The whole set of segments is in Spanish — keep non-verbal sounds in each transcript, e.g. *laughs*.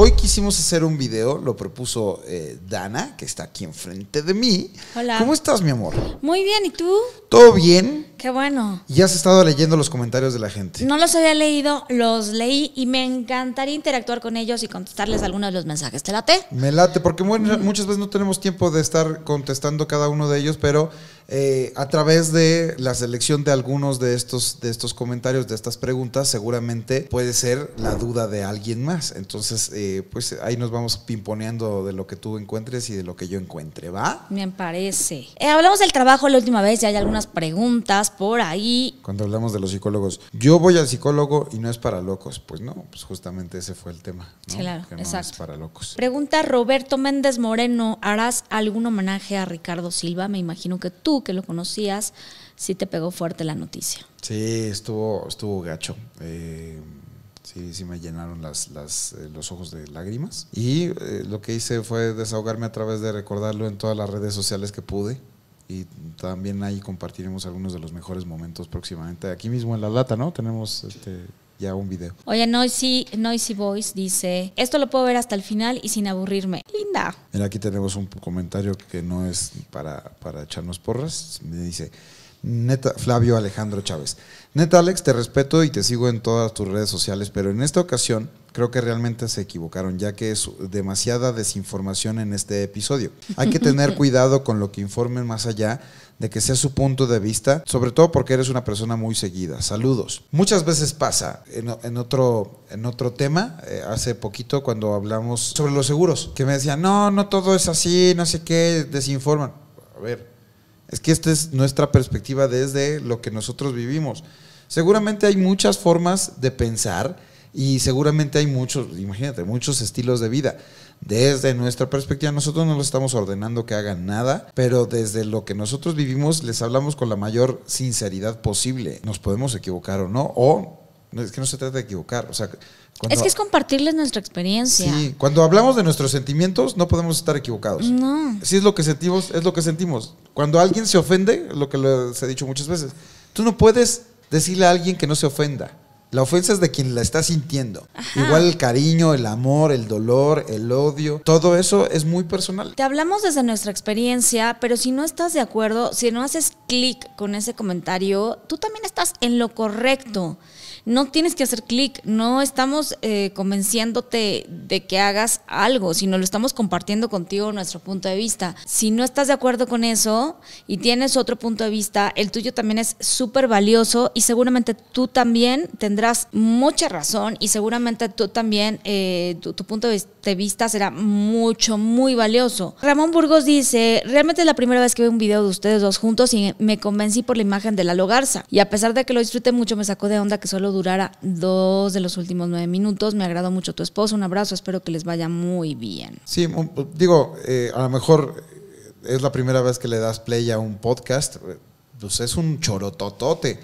hoy quisimos hacer un video, lo propuso eh, Dana, que está aquí enfrente de mí. Hola. ¿Cómo estás, mi amor? Muy bien, ¿y tú? ¿Todo bien? Qué bueno. ¿Y has estado leyendo los comentarios de la gente? No los había leído, los leí y me encantaría interactuar con ellos y contestarles algunos de los mensajes. ¿Te late? Me late, porque mu- muchas veces no tenemos tiempo de estar contestando cada uno de ellos, pero eh, a través de la selección de algunos de estos, de estos comentarios, de estas preguntas, seguramente puede ser la duda de alguien más. Entonces, eh, pues ahí nos vamos pimponeando de lo que tú encuentres y de lo que yo encuentre, ¿va? Me parece. Eh, hablamos del trabajo la última vez, ya hay algunas preguntas por ahí. Cuando hablamos de los psicólogos, yo voy al psicólogo y no es para locos. Pues no, pues justamente ese fue el tema. ¿no? Claro, que no exacto. es para locos. Pregunta Roberto Méndez Moreno, ¿harás algún homenaje a Ricardo Silva? Me imagino que tú, que lo conocías, sí te pegó fuerte la noticia. Sí, estuvo, estuvo gacho. Eh, sí, sí me llenaron las, las, eh, los ojos de lágrimas. Y eh, lo que hice fue desahogarme a través de recordarlo en todas las redes sociales que pude. Y también ahí compartiremos algunos de los mejores momentos próximamente. Aquí mismo en La Lata, ¿no? Tenemos este, ya un video. Oye, Noisy, Noisy Voice dice, esto lo puedo ver hasta el final y sin aburrirme. Linda. Mira, aquí tenemos un comentario que no es para, para echarnos porras. Me dice, neta, Flavio Alejandro Chávez. Neta, Alex, te respeto y te sigo en todas tus redes sociales, pero en esta ocasión creo que realmente se equivocaron, ya que es demasiada desinformación en este episodio. Hay que tener *laughs* cuidado con lo que informen más allá de que sea su punto de vista, sobre todo porque eres una persona muy seguida. Saludos. Muchas veces pasa en, en otro, en otro tema, eh, hace poquito cuando hablamos sobre los seguros, que me decían, no, no todo es así, no sé qué, desinforman. A ver, es que esta es nuestra perspectiva desde lo que nosotros vivimos. Seguramente hay muchas formas de pensar y seguramente hay muchos, imagínate, muchos estilos de vida. Desde nuestra perspectiva, nosotros no les estamos ordenando que hagan nada, pero desde lo que nosotros vivimos les hablamos con la mayor sinceridad posible. Nos podemos equivocar o no, o es que no se trata de equivocar. O sea, cuando- Es que es compartirles nuestra experiencia. Sí, cuando hablamos de nuestros sentimientos no podemos estar equivocados. No. Si es lo que sentimos, es lo que sentimos. Cuando alguien se ofende, lo que les he dicho muchas veces, tú no puedes decirle a alguien que no se ofenda. La ofensa es de quien la está sintiendo. Ajá. Igual el cariño, el amor, el dolor, el odio, todo eso es muy personal. Te hablamos desde nuestra experiencia, pero si no estás de acuerdo, si no haces clic con ese comentario, tú también estás en lo correcto. No tienes que hacer clic, no estamos eh, convenciéndote de que hagas algo, sino lo estamos compartiendo contigo nuestro punto de vista. Si no estás de acuerdo con eso y tienes otro punto de vista, el tuyo también es súper valioso y seguramente tú también tendrás mucha razón y seguramente tú también, eh, tu, punto de vis- de vista será mucho, muy valioso. Ramón Burgos dice, realmente es la primera vez que veo un video de ustedes dos juntos y me convencí por la imagen de Lalo Garza. Y a pesar de que lo disfruté mucho, me sacó de onda que solo durara dos de los últimos nueve minutos. Me agradó mucho tu esposo. Un abrazo, espero que les vaya muy bien. Sí, digo, eh, a lo mejor eh, es la primera vez que le das play a un podcast, pues es un chorototote.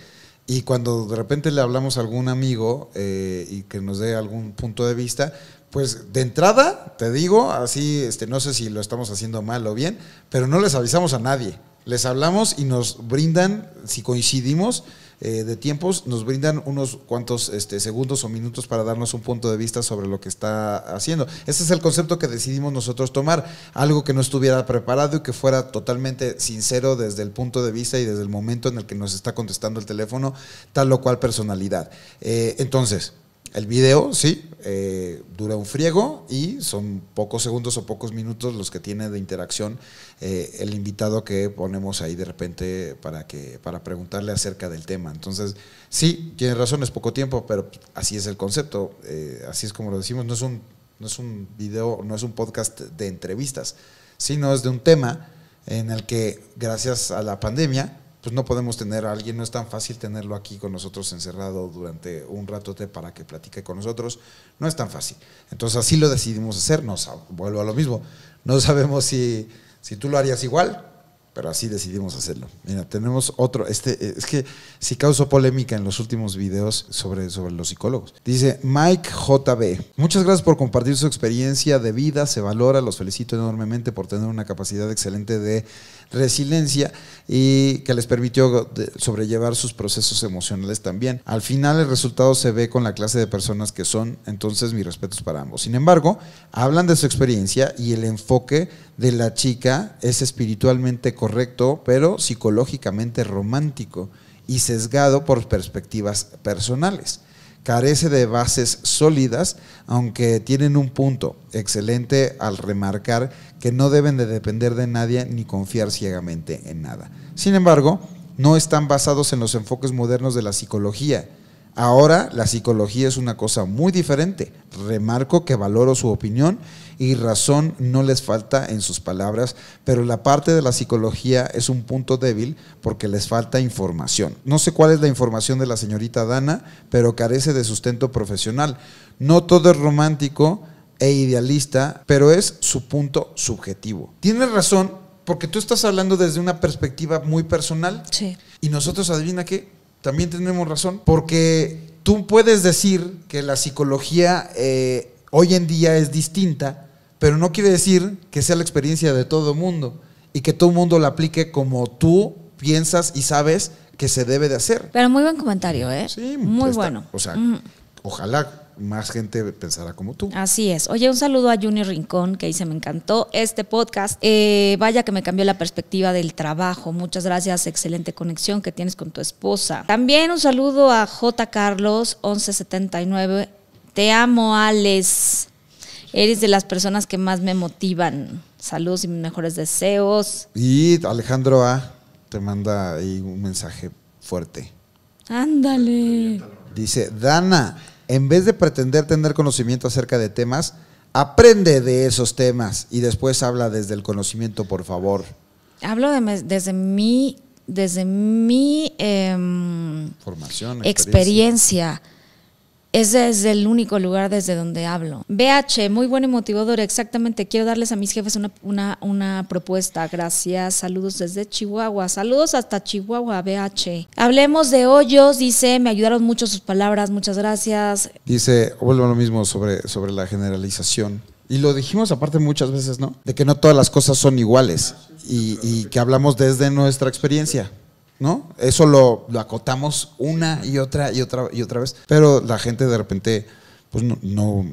Y cuando de repente le hablamos a algún amigo eh, y que nos dé algún punto de vista, pues de entrada, te digo, así, este, no sé si lo estamos haciendo mal o bien, pero no les avisamos a nadie. Les hablamos y nos brindan, si coincidimos eh, de tiempos, nos brindan unos cuantos este, segundos o minutos para darnos un punto de vista sobre lo que está haciendo. Ese es el concepto que decidimos nosotros tomar, algo que no estuviera preparado y que fuera totalmente sincero desde el punto de vista y desde el momento en el que nos está contestando el teléfono, tal o cual personalidad. Eh, entonces, el video, sí, eh, dura un friego y son pocos segundos o pocos minutos los que tiene de interacción eh, el invitado que ponemos ahí de repente para, que, para preguntarle acerca del tema. Entonces, sí, tiene razón, es poco tiempo, pero así es el concepto, eh, así es como lo decimos, no es, un, no es un video, no es un podcast de entrevistas, sino es de un tema en el que gracias a la pandemia pues no podemos tener a alguien, no es tan fácil tenerlo aquí con nosotros encerrado durante un ratote para que platique con nosotros, no es tan fácil. Entonces así lo decidimos hacer, nos vuelvo a lo mismo, no sabemos si, si tú lo harías igual, pero así decidimos hacerlo. Mira, tenemos otro, este, es que sí causó polémica en los últimos videos sobre, sobre los psicólogos. Dice Mike JB, muchas gracias por compartir su experiencia de vida, se valora, los felicito enormemente por tener una capacidad excelente de resiliencia y que les permitió sobrellevar sus procesos emocionales también. Al final el resultado se ve con la clase de personas que son, entonces mis respetos para ambos. Sin embargo, hablan de su experiencia y el enfoque de la chica es espiritualmente correcto, pero psicológicamente romántico y sesgado por perspectivas personales carece de bases sólidas, aunque tienen un punto excelente al remarcar que no deben de depender de nadie ni confiar ciegamente en nada. Sin embargo, no están basados en los enfoques modernos de la psicología. Ahora la psicología es una cosa muy diferente. Remarco que valoro su opinión y razón no les falta en sus palabras, pero la parte de la psicología es un punto débil porque les falta información. No sé cuál es la información de la señorita Dana, pero carece de sustento profesional. No todo es romántico e idealista, pero es su punto subjetivo. Tienes razón, porque tú estás hablando desde una perspectiva muy personal. Sí. Y nosotros, adivina qué, también tenemos razón, porque tú puedes decir que la psicología eh, hoy en día es distinta, pero no quiere decir que sea la experiencia de todo el mundo y que todo el mundo la aplique como tú piensas y sabes que se debe de hacer. Pero muy buen comentario, ¿eh? Sí, muy está- bueno. O sea, Mm. ojalá más gente pensara como tú. Así es. Oye, un saludo a Juni Rincón, que dice, me encantó este podcast. Eh, vaya que me cambió la perspectiva del trabajo. Muchas gracias, excelente conexión que tienes con tu esposa. También un saludo a J. Carlos, 1179. Te amo, Alex. Eres de las personas que más me motivan. Saludos y mis mejores deseos. Y Alejandro A te manda ahí un mensaje fuerte. Ándale. Dice, Dana, en vez de pretender tener conocimiento acerca de temas, aprende de esos temas y después habla desde el conocimiento, por favor. Hablo de desde mi, desde mi em, Formación, experiencia. Ese es el único lugar desde donde hablo. BH, muy buen y motivador. Exactamente. Quiero darles a mis jefes una, una, una propuesta. Gracias. Saludos desde Chihuahua. Saludos hasta Chihuahua, BH. Hablemos de hoyos. Dice, me ayudaron mucho sus palabras. Muchas gracias. Dice, vuelvo a lo mismo sobre, sobre la generalización. Y lo dijimos aparte muchas veces, ¿no? De que no todas las cosas son iguales y, y que hablamos desde nuestra experiencia, ¿no? Eso lo, acotamos una y otra y otra y otra vez. Pero la gente de repente, pues no,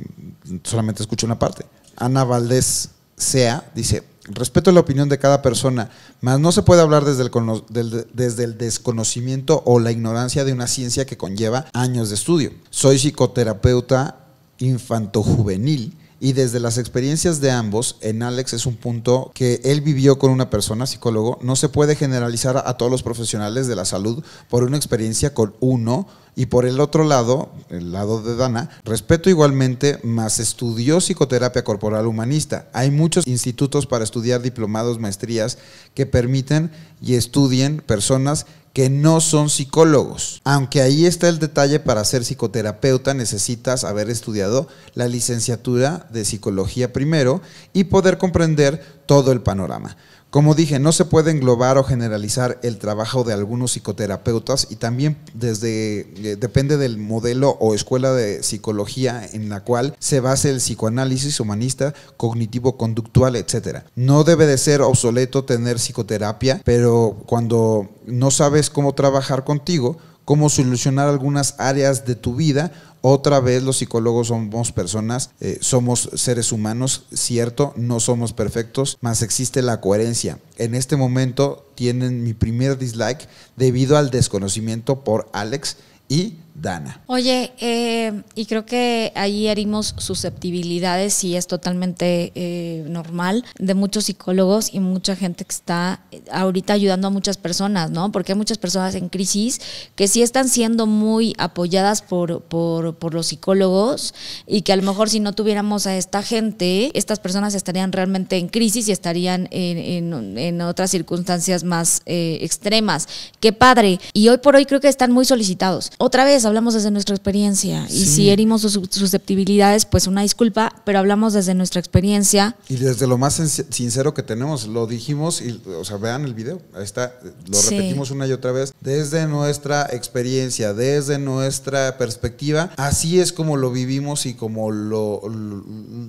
solamente escucha una parte. Ana Valdés Sea dice, respeto la opinión de cada persona, mas no se puede hablar desde el, desde el desconocimiento o la ignorancia de una ciencia que conlleva años de estudio. Soy psicoterapeuta infantojuvenil y desde las experiencias de ambos, en Alex es un punto que él vivió con una persona, psicólogo, no se puede generalizar a todos los profesionales de la salud por una experiencia con uno y por el otro lado, el lado de Dana, respeto igualmente, más estudió psicoterapia corporal humanista. Hay muchos institutos para estudiar diplomados, maestrías que permiten y estudien personas que no son psicólogos. Aunque ahí está el detalle, para ser psicoterapeuta necesitas haber estudiado la licenciatura de psicología primero y poder comprender todo el panorama. Como dije, no se puede englobar o generalizar el trabajo de algunos psicoterapeutas y también desde eh, depende del modelo o escuela de psicología en la cual se base el psicoanálisis humanista, cognitivo conductual, etcétera. No debe de ser obsoleto tener psicoterapia, pero cuando no sabes cómo trabajar contigo, cómo solucionar algunas áreas de tu vida. Otra vez los psicólogos somos personas, eh, somos seres humanos, cierto, no somos perfectos, mas existe la coherencia. En este momento tienen mi primer dislike debido al desconocimiento por Alex y Dana. Oye, eh, y creo que ahí herimos susceptibilidades y es totalmente eh, normal de muchos psicólogos y mucha gente que está ahorita ayudando a muchas personas, ¿no? Porque hay muchas personas en crisis que sí están siendo muy apoyadas por, por, los psicólogos y que a lo mejor si no tuviéramos a esta gente, estas personas estarían realmente en crisis y estarían en, en- en otras circunstancias más eh, extremas. Qué padre. Y hoy por hoy creo que están muy solicitados. Otra vez hablamos desde nuestra experiencia y Sí. si herimos sus susceptibilidades, pues una disculpa, pero hablamos desde nuestra experiencia. Y desde lo más sin- sincero que tenemos, lo dijimos y, o sea, vean el video, ahí está, lo Sí. repetimos una y otra vez, desde nuestra experiencia, desde nuestra perspectiva, así es como lo vivimos y como lo, lo-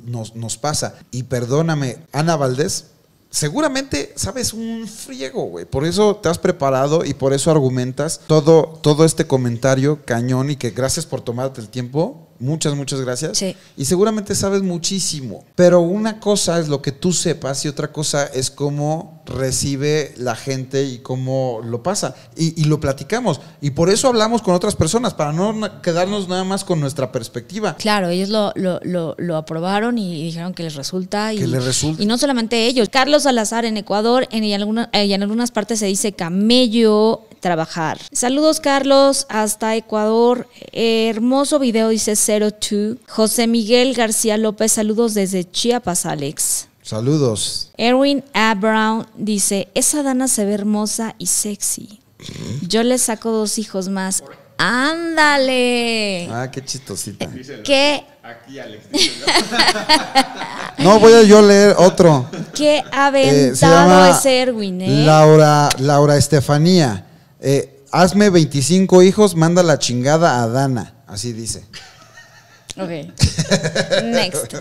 nos, nos pasa. Y perdóname, Ana Valdés, seguramente sabes un friego, güey. Por eso te has preparado y por eso argumentas todo, todo este comentario cañón y que gracias por tomarte el tiempo. Muchas, muchas gracias. Sí. Y seguramente sabes muchísimo. Pero una cosa es lo que tú sepas y otra cosa es cómo recibe la gente y cómo lo pasa. Y, y lo platicamos. Y por eso hablamos con otras personas, para no quedarnos nada más con nuestra perspectiva. Claro, ellos lo, lo, lo, lo aprobaron y dijeron que les resulta. Y, Que les resulta. Y no solamente ellos. Carlos Salazar en Ecuador, en, alguna- eh, y en algunas partes se dice camello trabajar. Saludos Carlos, hasta Ecuador. Eh, hermoso video, dice 02. José Miguel García López, saludos desde Chiapas, Alex. Saludos. Erwin A. Brown dice, esa Dana se ve hermosa y sexy. Yo le saco dos hijos más. Ándale. Ah, qué chistosita. ¿Qué, Aquí, Alex. dice, No, voy a yo leer otro. qué Eh, se aventado llama es Erwin, eh? Laura, Laura Estefanía. Eh, hazme 25 hijos, manda la chingada a Dana. Así dice. Ok. *laughs* Next.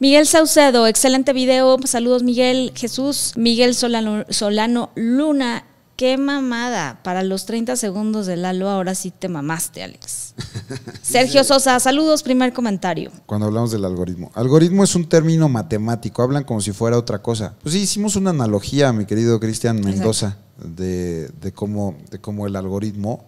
Miguel Saucedo, excelente video. Saludos, Miguel Jesús. Miguel Solano, Solano Luna. Qué mamada. Para los 30 segundos de Lalo, ahora sí te mamaste, Alex. *laughs* Sergio Sosa, saludos, primer comentario. Cuando hablamos del algoritmo. Algoritmo es un término matemático, hablan como si fuera otra cosa. Pues sí, hicimos una analogía, mi querido Cristian Mendoza, de, de cómo, de cómo el algoritmo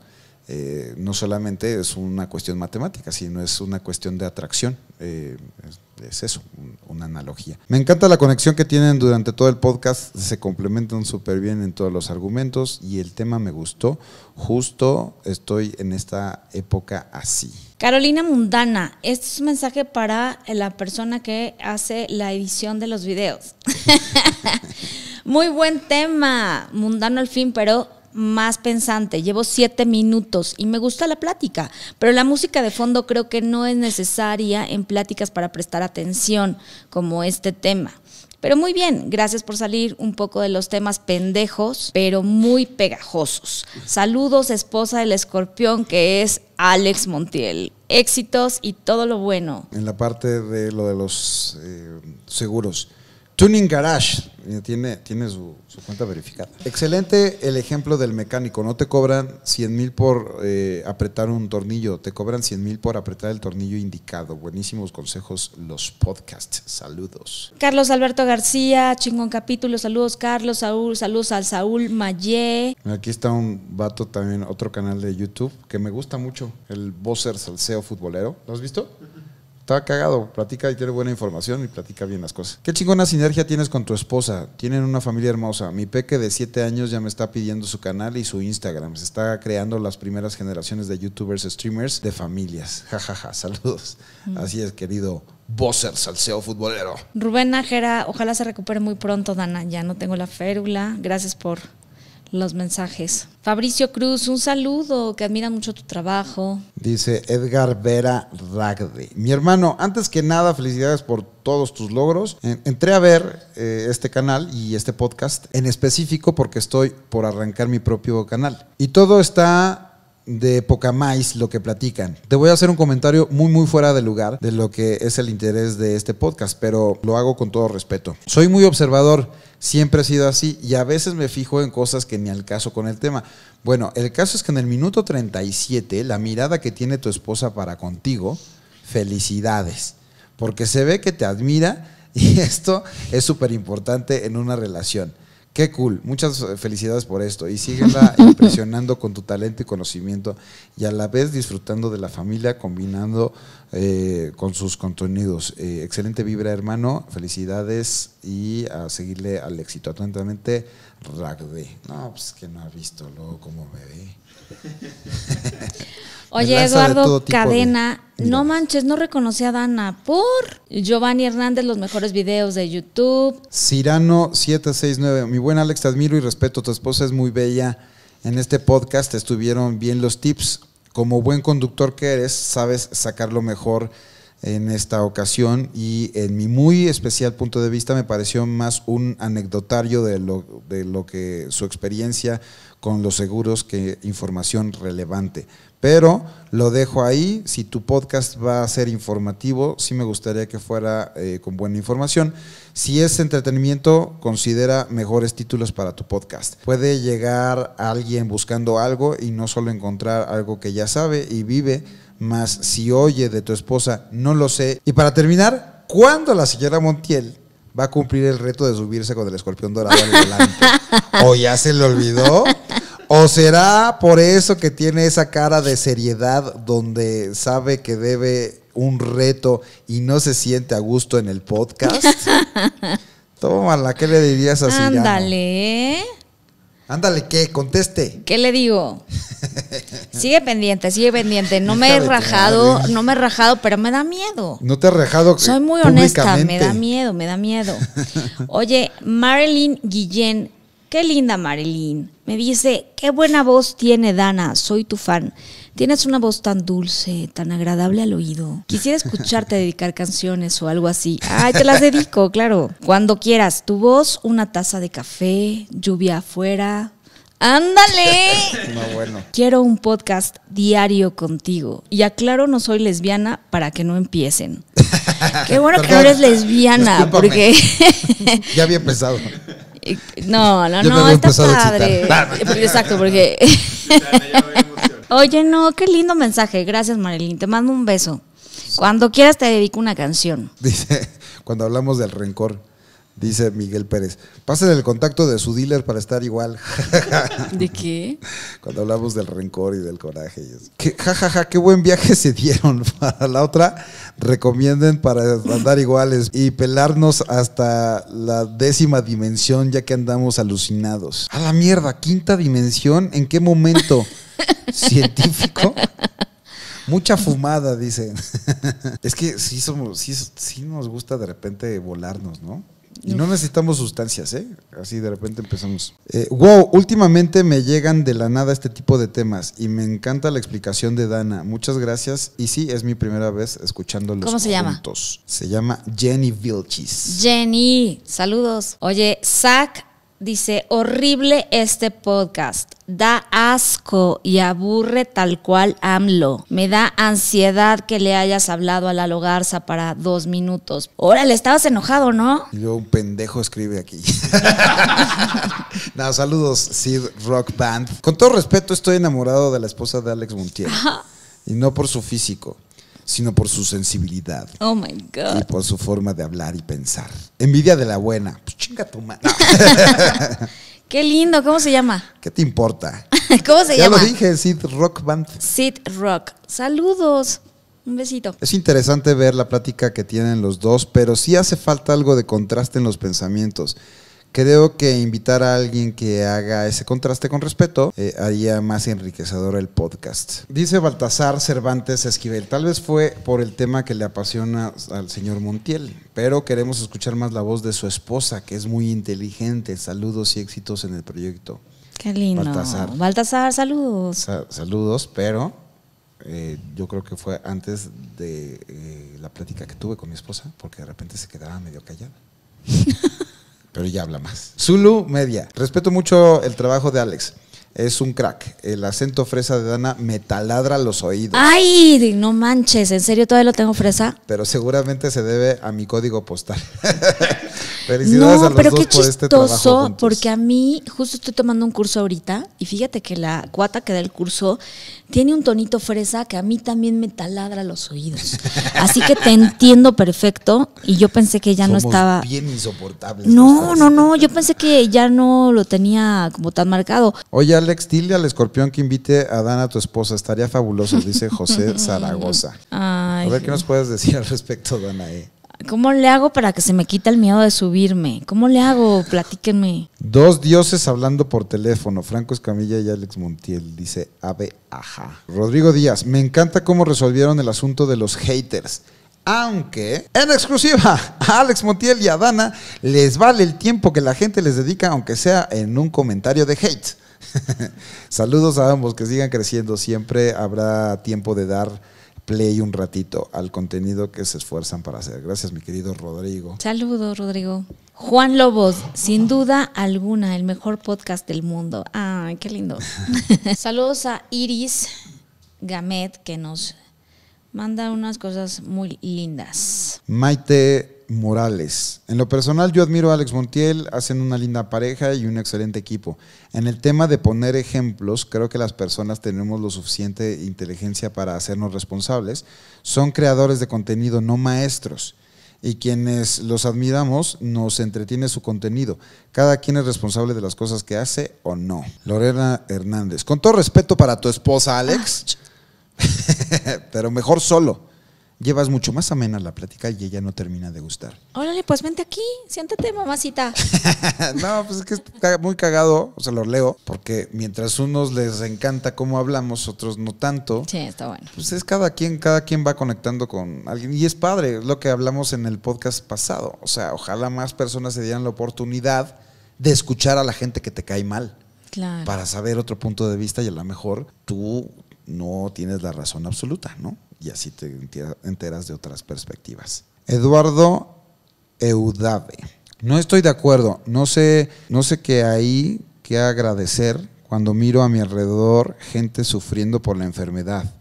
eh, no solamente es una cuestión matemática, sino es una cuestión de atracción. Eh, es, es eso, un- una analogía. Me encanta la conexión que tienen durante todo el podcast, se complementan súper bien en todos los argumentos y el tema me gustó. Justo estoy en esta época así. Carolina Mundana, este es un mensaje para la persona que hace la edición de los videos. *laughs* Muy buen tema, mundano al fin, pero más pensante. Llevo siete minutos y me gusta la plática, pero la música de fondo creo que no es necesaria en pláticas para prestar atención como este tema. Pero muy bien, gracias por salir un poco de los temas pendejos, pero muy pegajosos. Saludos, esposa del escorpión, que es Alex Montiel. Éxitos y todo lo bueno. en la parte de lo de los eh, seguros. Tuning Garage eh, tiene, tiene su, su cuenta verificada. Excelente el ejemplo del mecánico. No te cobran 100 mil por eh, apretar un tornillo, te cobran 100 mil por apretar el tornillo indicado. Buenísimos consejos los podcasts. Saludos. Carlos Alberto García, chingón capítulo. Saludos, Carlos, Saúl, saludos al Saúl Mayé. Aquí está un vato también, otro canal de YouTube que me gusta mucho, el Bosser Salseo Futbolero. ¿Lo has visto? Está cagado, platica y tiene buena información y platica bien las cosas. ¿Qué chingona sinergia tienes con tu esposa? Tienen una familia hermosa. Mi peque de 7 años ya me está pidiendo su canal y su Instagram. Se está creando las primeras generaciones de youtubers, streamers de familias. *laughs* Jajaja, saludos. Así es, querido Bosser Salseo Futbolero. Rubén Nájera, ojalá se recupere muy pronto, Dana. Ya no tengo la férula. Gracias por los mensajes. Fabricio Cruz, un saludo, que admira mucho tu trabajo. Dice Edgar Vera Ragde. Mi hermano, antes que nada, felicidades por todos tus logros. En- entré a ver eh, este canal y este podcast en específico porque estoy por arrancar mi propio canal. Y todo está de poca más lo que platican. Te voy a hacer un comentario muy muy fuera de lugar de lo que es el interés de este podcast, pero lo hago con todo respeto. Soy muy observador, siempre he sido así y a veces me fijo en cosas que ni al caso con el tema. Bueno, el caso es que en el minuto 37, la mirada que tiene tu esposa para contigo, felicidades, porque se ve que te admira *laughs* y esto es súper importante en una relación. Qué cool, muchas felicidades por esto. Y síguela *laughs* impresionando con tu talento y conocimiento y a la vez disfrutando de la familia combinando eh, con sus contenidos. Eh, excelente vibra hermano, felicidades y a seguirle al éxito. Atentamente, Ragde. No, pues que no ha visto luego cómo me ve. *laughs* Oye, Eduardo de- Cadena, no manches, no reconocí a Dana. Por Giovanni Hernández, los mejores videos de YouTube. Cirano 769, mi buen Alex, te admiro y respeto, tu esposa es muy bella. En este podcast estuvieron bien los tips. Como buen conductor que eres, sabes sacar lo mejor en esta ocasión y en mi muy especial punto de vista me pareció más un anecdotario de lo, de lo que su experiencia con los seguros que información relevante. Pero lo dejo ahí, si tu podcast va a ser informativo, sí me gustaría que fuera eh, con buena información. Si es entretenimiento, considera mejores títulos para tu podcast. Puede llegar alguien buscando algo y no solo encontrar algo que ya sabe y vive, más si oye de tu esposa, no lo sé. Y para terminar, ¿cuándo la señora Montiel va a cumplir el reto de subirse con el escorpión dorado al volante? ¿O ya se le olvidó? ¿O será por eso que tiene esa cara de seriedad donde sabe que debe un reto y no se siente a gusto en el podcast? *laughs* Tómala, ¿qué le dirías así? Ándale. Ándale, ¿qué? Conteste. ¿Qué le digo? *laughs* sigue pendiente, sigue pendiente. No me he rajado, no me he rajado, pero me da miedo. No te he rajado. Soy muy honesta, me da miedo, me da miedo. *laughs* Oye, Marilyn Guillén, qué linda Marilyn. Me dice, qué buena voz tiene Dana, soy tu fan. Tienes una voz tan dulce, tan agradable al oído. Quisiera escucharte *laughs* dedicar canciones o algo así. Ay, te las dedico, *laughs* claro. Cuando quieras. Tu voz, una taza de café, lluvia afuera. ¡Ándale! *laughs* No, bueno. Quiero un podcast diario contigo. Y aclaro, no soy lesbiana para que no empiecen. Qué bueno que no eres lesbiana, porque. ya había empezado. No, no, no, está padre. Exacto, porque. *laughs* Oye, no, qué lindo mensaje. Gracias, Marilyn. Te mando un beso. Cuando quieras te dedico una canción. Dice, cuando hablamos del rencor, dice Miguel Pérez, pasen el contacto de su dealer para estar igual. *laughs* ¿De qué? Cuando hablamos del rencor y del coraje. jajaja, ja, qué buen viaje se dieron. *laughs* Para la otra, recomienden para andar iguales y pelarnos hasta la décima dimensión ya que andamos alucinados. A la mierda, quinta dimensión, ¿en qué momento? *laughs* científico. Mucha fumada, dicen. es que sí, somos, sí, sí nos gusta de repente volarnos, ¿no? Y no necesitamos sustancias, ¿eh? Así de repente empezamos. Eh, wow, últimamente me llegan de la nada este tipo de temas y me encanta la explicación de Dana. Muchas gracias. Y sí, es mi primera vez escuchándolos ¿Cómo se llama? Se llama Jenny Vilchis. Jenny, saludos. Oye, Zach Dice, horrible este podcast. Da asco y aburre tal cual AMLO. Me da ansiedad que le hayas hablado a la Garza para dos minutos. Órale, estabas enojado, ¿no? Y luego un pendejo escribe aquí. *laughs* no, saludos, Sid Rock Band. Con todo respeto, estoy enamorado de la esposa de Alex Montiel. Y no por su físico sino por su sensibilidad. Oh my God. Y por su forma de hablar y pensar. Envidia de la buena. Pues chinga tu madre. *laughs* Qué lindo, ¿cómo se llama? ¿Qué te importa? *laughs* ¿Cómo se llama? Ya lo dije, Sid Rock Band. Sid Rock. Saludos. Un besito. Es interesante ver la plática que tienen los dos, pero sí hace falta algo de contraste en los pensamientos. Creo que invitar a alguien que haga ese contraste con respeto eh, haría más enriquecedor el podcast. Dice Baltasar Cervantes Esquivel, tal vez fue por el tema que le apasiona al señor Montiel, pero queremos escuchar más la voz de su esposa, que es muy inteligente. Saludos y éxitos en el proyecto. Qué lindo. Baltasar. Baltasar, saludos. saludos, pero eh, yo creo que fue antes de eh, la plática que tuve con mi esposa, porque de repente se quedaba medio callada. *laughs* pero ya habla más. Zulu Media. Respeto mucho el trabajo de Alex. Es un crack. El acento fresa de Dana me taladra los oídos. ¡Ay! No manches, ¿en serio todavía lo tengo fresa? *laughs* Pero seguramente se debe a mi código postal. *laughs* Felicidades a los pero dos qué por este trabajo. Porque a mí, justo estoy tomando un curso ahorita, y fíjate que la cuata que da el curso tiene un tonito fresa que a mí también me taladra los oídos. *laughs* Así que te entiendo perfecto, y yo pensé que ya no estaba. Bien insoportables. No, no, no. Yo pensé que ya no lo tenía como tan marcado. Oye, Alex, dile al escorpión que invite a Dana, tu esposa. Estaría fabuloso, dice José *laughs* Zaragoza. a ver qué nos puedes decir al respecto, Dana. ¿Cómo le hago para que se me quite el miedo de subirme? ¿Cómo le hago? Platíquenme. Dos dioses hablando por teléfono, Franco Escamilla y Alex Montiel, dice Ave Aja. Rodrigo Díaz, me encanta cómo resolvieron el asunto de los haters. Aunque, en exclusiva, a Alex Montiel y a Dana les vale el tiempo que la gente les dedica, aunque sea en un comentario de hate. *laughs* Saludos a ambos, que sigan creciendo. Siempre habrá tiempo de dar play un ratito al contenido que se esfuerzan para hacer. Gracias, mi querido Rodrigo. Saludos, Rodrigo. Juan Lobos, sin duda alguna, el mejor podcast del mundo. Ay, qué lindo. *laughs* Saludos a Iris Gamet, que nos manda unas cosas muy lindas. Maite Morales. En lo personal, yo admiro a Alex Montiel, hacen una linda pareja y un excelente equipo. En el tema de poner ejemplos, creo que las personas tenemos lo suficiente inteligencia para hacernos responsables. Son creadores de contenido, no maestros. Y quienes los admiramos nos entretiene su contenido. Cada quien es responsable de las cosas que hace o no. Lorena Hernández. Con todo respeto para tu esposa, Alex, *laughs* pero mejor solo. Llevas mucho más amena la plática y ella no termina de gustar. Órale, pues vente aquí, siéntate, mamacita. *laughs* no, pues es que está muy cagado, o sea, lo leo, porque mientras unos les encanta cómo hablamos, otros no tanto. Sí, está bueno. Pues es cada quien, cada quien va conectando con alguien. Y es padre, es lo que hablamos en el podcast pasado. O sea, ojalá más personas se dieran la oportunidad de escuchar a la gente que te cae mal. Claro. Para saber otro punto de vista y a lo mejor tú no tienes la razón absoluta, ¿no? Y así te enteras de otras perspectivas. Eduardo Eudave. No estoy de acuerdo. No sé, no sé qué hay que agradecer cuando miro a mi alrededor gente sufriendo por la enfermedad,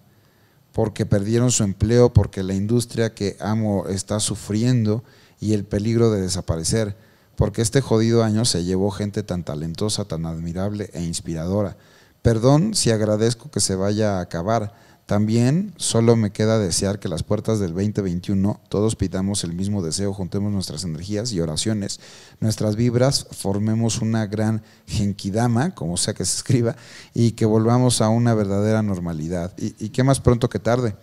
porque perdieron su empleo, porque la industria que amo está sufriendo y el peligro de desaparecer, porque este jodido año se llevó gente tan talentosa, tan admirable e inspiradora Perdón si agradezco que se vaya a acabar. También solo me queda desear que las puertas del 2021 todos pidamos el mismo deseo, juntemos nuestras energías y oraciones, nuestras vibras, formemos una gran genkidama, como sea que se escriba, y que volvamos a una verdadera normalidad. Y, qué más pronto que tarde,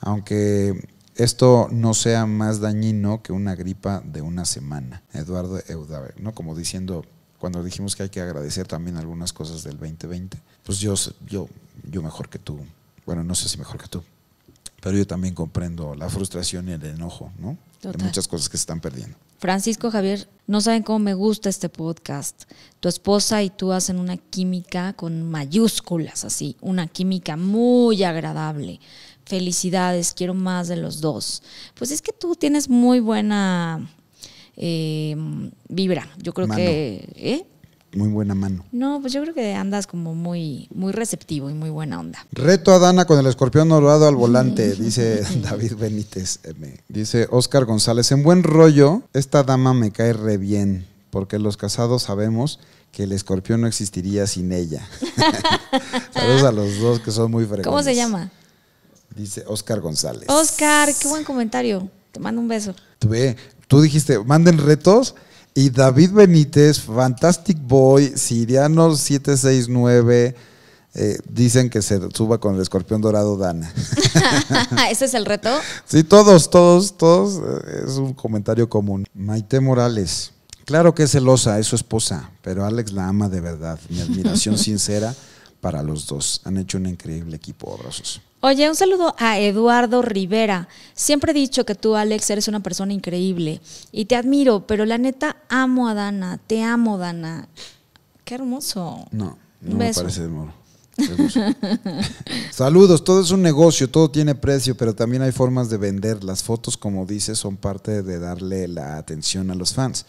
aunque esto no sea más dañino que una gripa de una semana. Eduardo Eudave, ¿no? Como diciendo, cuando dijimos que hay que agradecer también algunas cosas del 2020 pues yo, yo, yo mejor que tú, bueno, no sé si mejor que tú, pero yo también comprendo la frustración y el enojo, ¿no? De muchas cosas que se están perdiendo. Francisco Javier, no saben cómo me gusta este podcast. Tu esposa y tú hacen una química con mayúsculas, así, una química muy agradable. Felicidades, quiero más de los dos. Pues es que tú tienes muy buena eh, vibra. Yo creo que. ¿eh? Muy buena mano. No, pues yo creo que andas como muy, muy receptivo y muy buena onda. Reto a Dana con el escorpión dorado al volante, *laughs* dice *laughs* David Benítez M. Dice Oscar González, en buen rollo, esta dama me cae re bien, porque los casados sabemos que el escorpión no existiría sin ella. *laughs* Saludos a los dos que son muy frecuentes. ¿Cómo se llama? Dice Oscar González. Oscar, qué buen comentario. Te mando un beso. Tú, tú dijiste, manden retos y David Benítez, Fantastic Boy, Siriano 769, eh, dicen que se suba con el escorpión dorado Dana. *laughs* *laughs* ¿Ese es el reto? Sí, todos, todos, todos. Eh, es un comentario común. Maite Morales. Claro que es celosa, es su esposa, pero Alex la ama de verdad. Mi admiración *laughs* sincera para los dos. Han hecho un increíble equipo, abrazos. Oye, un saludo a Eduardo Rivera. Siempre he dicho que tú, Alex, eres una persona increíble y te admiro, pero la neta amo a Dana, te amo, Dana. Qué hermoso. No, no me parece hermoso. *laughs* Saludos, todo es un negocio, todo tiene precio, pero también hay formas de vender. Las fotos, como dices, son parte de darle la atención a los fans.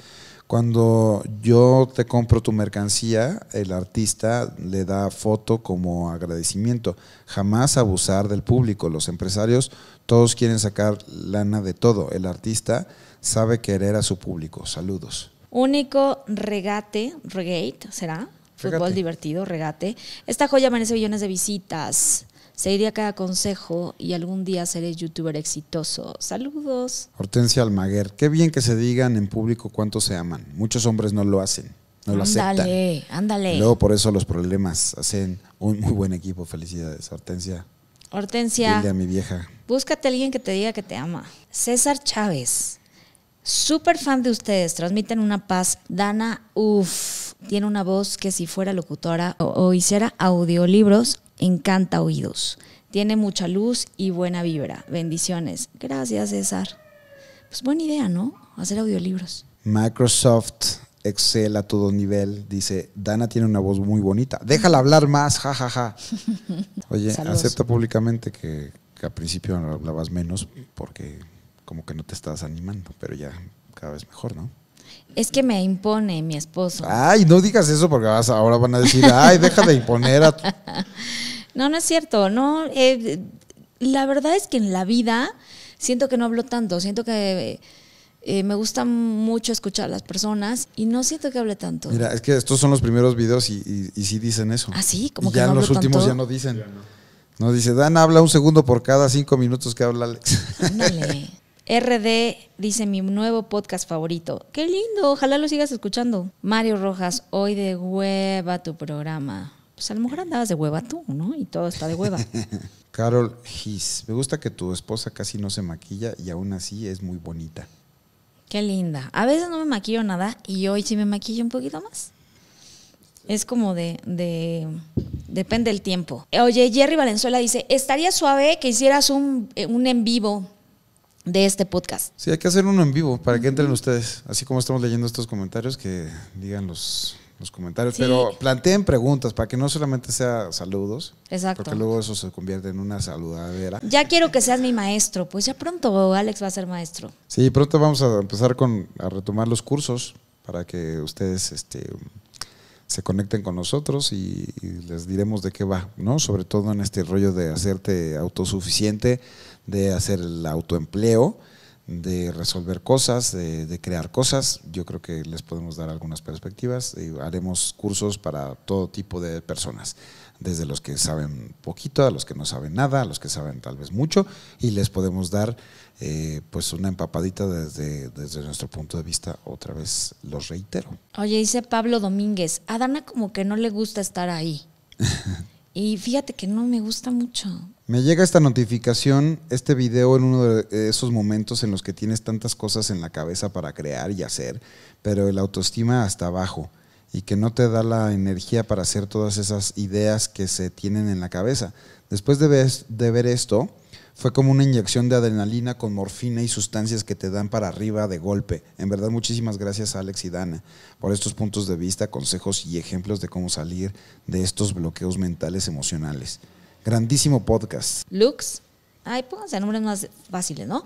Cuando yo te compro tu mercancía, el artista le da foto como agradecimiento. Jamás abusar del público. Los empresarios todos quieren sacar lana de todo. El artista sabe querer a su público. Saludos. Único regate, regate, ¿será? Fútbol divertido, regate. Esta joya merece millones de visitas seguiría cada consejo y algún día seré youtuber exitoso. Saludos. Hortensia Almaguer, qué bien que se digan en público cuánto se aman. Muchos hombres no lo hacen, no lo aceptan. Ándale, ándale. luego por eso los problemas hacen un muy buen equipo. Felicidades, Hortensia. Hortensia. Dile a mi vieja. Búscate a alguien que te diga que te ama. César Chávez. Súper fan de ustedes, transmiten una paz. Dana, uff, tiene una voz que si fuera locutora o, o hiciera audiolibros, encanta oídos. Tiene mucha luz y buena vibra. Bendiciones. Gracias, César. Pues buena idea, ¿no? Hacer audiolibros. Microsoft Excel a todo nivel. Dice, Dana tiene una voz muy bonita. Déjala hablar más, jajaja. Ja, ja. *laughs* Oye, acepta públicamente que, que al principio hablabas menos porque como que no te estabas animando, pero ya cada vez mejor, ¿no? Es que me impone mi esposo. Ay, no digas eso porque vas, ahora van a decir, ay, deja de imponer a... tu-". *laughs* No, no es cierto. No, eh, la verdad es que en la vida siento que no hablo tanto. Siento que eh, me gusta mucho escuchar a las personas y no siento que hable tanto. Mira, es que estos son los primeros videos y, y, y sí dicen eso. ¿Ah, sí? Como Y que ya no en los hablo últimos tanto. ya no dicen. no. dice, Dan habla un segundo por cada cinco minutos que habla Alex. Ándale. RD dice mi nuevo podcast favorito. Qué lindo, ojalá lo sigas escuchando. Mario Rojas, hoy de hueva tu programa. Pues a lo mejor andabas de hueva tú, ¿no? Y todo está de hueva. *laughs* Carol Gis, me gusta que tu esposa casi no se maquilla y aún así es muy bonita. Qué linda. A veces no me maquillo nada y hoy sí me maquillo un poquito más. Es como de, de depende del tiempo. Oye, Jerry Valenzuela dice, estaría suave que hicieras un, eh, un en vivo de este podcast. Sí, hay que hacer uno en vivo para que entren ustedes, así como estamos leyendo estos comentarios, que digan los, los comentarios, Sí. pero planteen preguntas para que no solamente sea saludos, Exacto. porque luego eso se convierte en una saludadera. Ya quiero que seas mi maestro. Pues ya pronto Alex va a ser maestro. Sí, pronto vamos a empezar con a retomar los cursos para que ustedes este, se conecten con nosotros y, y les diremos de qué va, ¿no? Sobre todo en este rollo de hacerte autosuficiente, de hacer el autoempleo, de resolver cosas, de, de crear cosas. Yo creo que les podemos dar algunas perspectivas. y haremos cursos para todo tipo de personas, desde los que saben poquito, a los que no saben nada, a los que saben tal vez mucho, y les podemos dar eh, pues una empapadita desde, desde nuestro punto de vista, otra vez los reitero. Oye, dice Pablo Domínguez, a Dana como que no le gusta estar ahí. *laughs* y fíjate que no me gusta mucho. Me llega esta notificación, este video en uno de esos momentos en los que tienes tantas cosas en la cabeza para crear y hacer, pero el autoestima hasta abajo y que no te da la energía para hacer todas esas ideas que se tienen en la cabeza. Después de ver, de ver esto, fue como una inyección de adrenalina con morfina y sustancias que te dan para arriba de golpe. En verdad, muchísimas gracias Alex y Dana por estos puntos de vista, consejos y ejemplos de cómo salir de estos bloqueos mentales emocionales. Grandísimo podcast. Lux. Ay, pónganse nombres más fáciles, ¿no?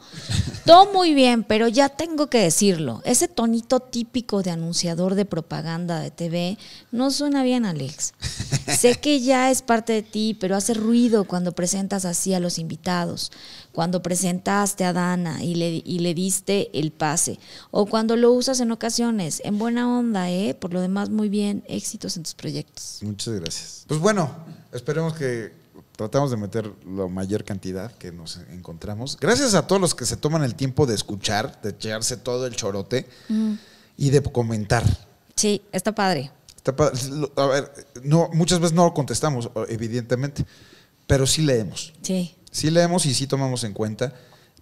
Todo muy bien, pero ya tengo que decirlo. Ese tonito típico de anunciador de propaganda de TV no suena bien, Alex. *laughs* sé que ya es parte de ti, pero hace ruido cuando presentas así a los invitados. Cuando presentaste a Dana y le, y le diste el pase. O cuando lo usas en ocasiones. En buena onda, ¿eh? Por lo demás, muy bien. Éxitos en tus proyectos. Muchas gracias. Pues bueno, esperemos que tratamos de meter la mayor cantidad que nos encontramos. Gracias a todos los que se toman el tiempo de escuchar, de echarse todo el chorote y de comentar. Sí, está padre. Está pa- lo- A ver, no, muchas veces no lo contestamos, evidentemente, pero sí leemos. Sí. Sí leemos y sí tomamos en cuenta.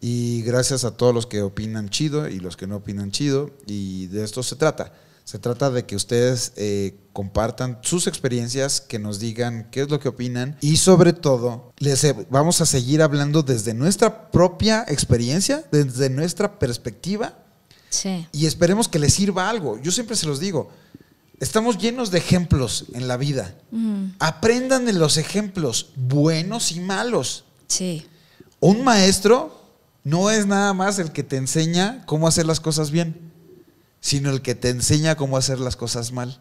Y gracias a todos los que opinan chido y los que no opinan chido. Y de esto se trata. Se trata de que ustedes eh, compartan sus experiencias, que nos digan qué es lo que opinan y sobre todo les vamos a seguir hablando desde nuestra propia experiencia, desde nuestra perspectiva Sí. y esperemos que les sirva algo. Yo siempre se los digo, estamos llenos de ejemplos en la vida. Aprendan de los ejemplos buenos y malos. Sí. Un maestro no es nada más el que te enseña cómo hacer las cosas bien, sino el que te enseña cómo hacer las cosas mal.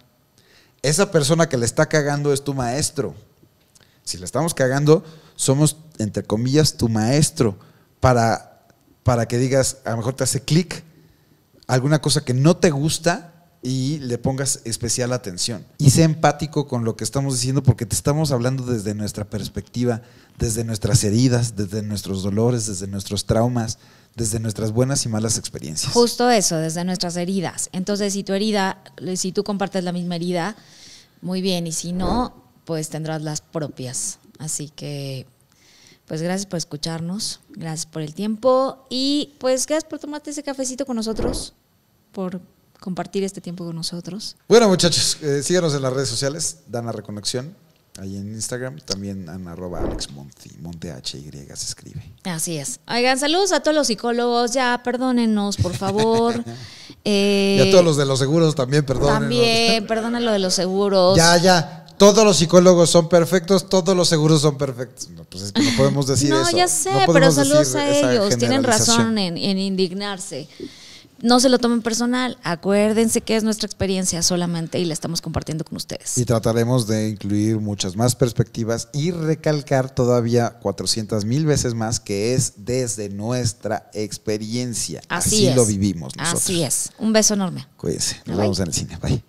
Esa persona que le está cagando es tu maestro. Si le estamos cagando, somos, entre comillas, tu maestro para, para que digas, a lo mejor te hace clic alguna cosa que no te gusta y le pongas especial atención. Y sé empático con lo que estamos diciendo porque te estamos hablando desde nuestra perspectiva, desde nuestras heridas, desde nuestros dolores, desde nuestros traumas, desde nuestras buenas y malas experiencias. Justo eso, desde nuestras heridas. Entonces, si tu herida, si tú compartes la misma herida, muy bien. Y si no, pues tendrás las propias. Así que, pues gracias por escucharnos, gracias por el tiempo y pues gracias por tomarte ese cafecito con nosotros, por compartir este tiempo con nosotros. Bueno, muchachos, eh, síganos en las redes sociales, dan la reconexión. Ahí en Instagram, también en arroba Alex Monti, Monte H Y se escribe. Así es. Oigan, saludos a todos los psicólogos. Ya, perdónennos, por favor. Eh, *laughs* y a todos los de los seguros también, perdón. También, perdona lo de los seguros. Ya, ya. todos los psicólogos son perfectos, todos los seguros son perfectos. No, pues es que no podemos decir no, eso. ya sé, No pero saludos a ellos. Tienen razón en, en indignarse. No se lo tomen personal. Acuérdense que es nuestra experiencia solamente y la estamos compartiendo con ustedes. Y trataremos de incluir muchas más perspectivas y recalcar todavía 400 mil veces más que es desde nuestra experiencia. Así, es. lo vivimos nosotros. Así es. Un beso enorme. Cuídense. Nos Bye. vemos en el cine. Bye.